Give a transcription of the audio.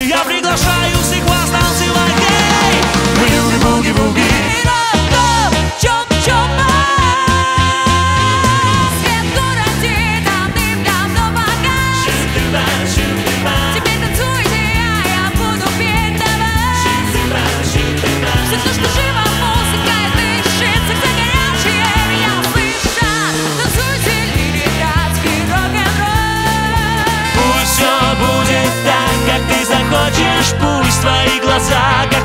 Я приглашаю захочешь Пусть твои глаза, прежде,